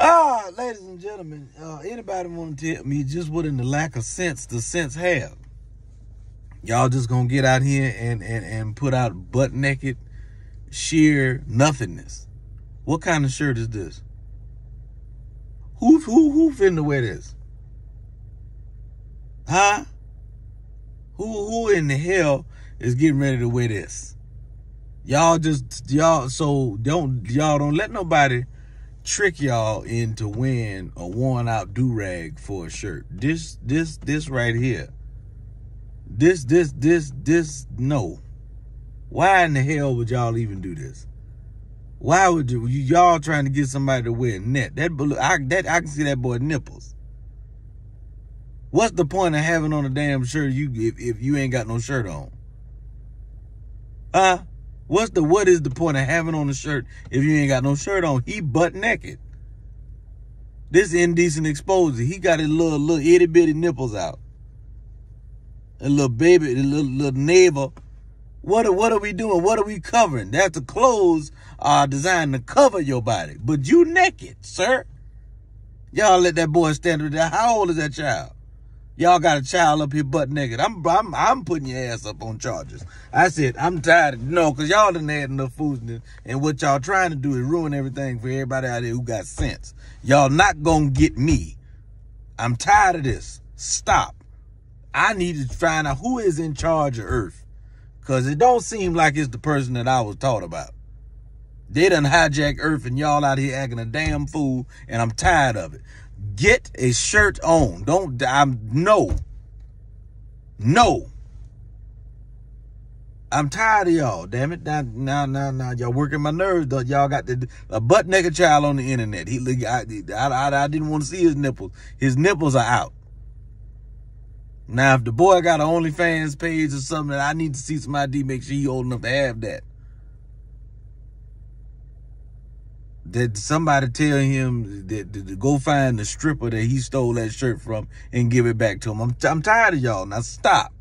Ah, ladies and gentlemen, uh, anybody want to tell me just what in the lack of sense the sense have? Y'all just gonna get out here and, and, and put out butt naked, sheer nothingness. What kind of shirt is this? Who who who finna wear this? Huh? Who who in the hell is getting ready to wear this? Y'all just y'all so don't y'all don't let nobody trick y'all into wearing a worn out do rag for a shirt. This this this right here. This this this this no. Why in the hell would y'all even do this? Why would you y'all trying to get somebody to wear a net? That I that I can see that boy nipples. What's the point of having on a damn shirt you if, if you ain't got no shirt on? Huh? What's the what is the point of having on a shirt if you ain't got no shirt on? He butt naked. This indecent exposure. He got his little little itty bitty nipples out. A little baby, a little little navel. What are, what are we doing? What are we covering? That's the clothes are designed to cover your body. But you naked, sir. Y'all let that boy stand there. How old is that child? Y'all got a child up here butt naked. I'm I'm I'm putting your ass up on charges. I said I'm tired of no, cause y'all done had enough foolishness, and what y'all trying to do is ruin everything for everybody out there who got sense. Y'all not gonna get me. I'm tired of this. Stop. I need to find out who is in charge of Earth, cause it don't seem like it's the person that I was taught about. They done hijack Earth, and y'all out here acting a damn fool, and I'm tired of it. Get a shirt on. Don't, I'm, no. No. I'm tired of y'all, damn it. Now, now, now, now, y'all working my nerves. Though. Y'all got the a butt naked child on the internet. He, I, I, I didn't want to see his nipples. His nipples are out. Now, if the boy got an OnlyFans page or something, I need to see some ID. Make sure he old enough to have that. Did somebody tell him that, to go find the stripper that he stole that shirt from and give it back to him? I'm, I'm tired of y'all. Now stop.